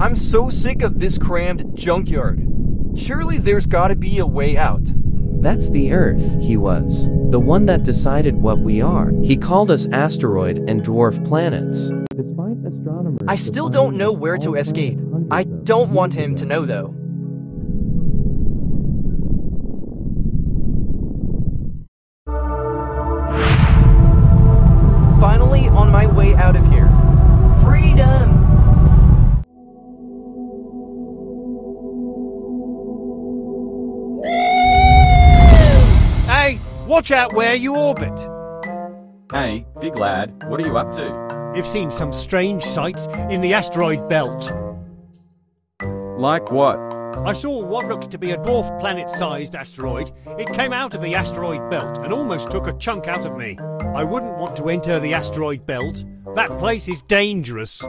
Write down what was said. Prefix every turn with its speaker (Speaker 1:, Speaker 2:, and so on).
Speaker 1: I'm so sick of this crammed junkyard. Surely there's gotta be a way out.
Speaker 2: That's the Earth, he was. The one that decided what we are. He called us asteroid and dwarf planets. Despite astronomers.
Speaker 1: I still don't know where to escape. I don't want him to know though.
Speaker 3: Watch out where you orbit.
Speaker 4: Hey, big lad, what are you up to?
Speaker 5: You've seen some strange sights in the asteroid belt.
Speaker 4: Like what?
Speaker 5: I saw what looks to be a dwarf planet sized asteroid. It came out of the asteroid belt and almost took a chunk out of me. I wouldn't want to enter the asteroid belt. That place is dangerous.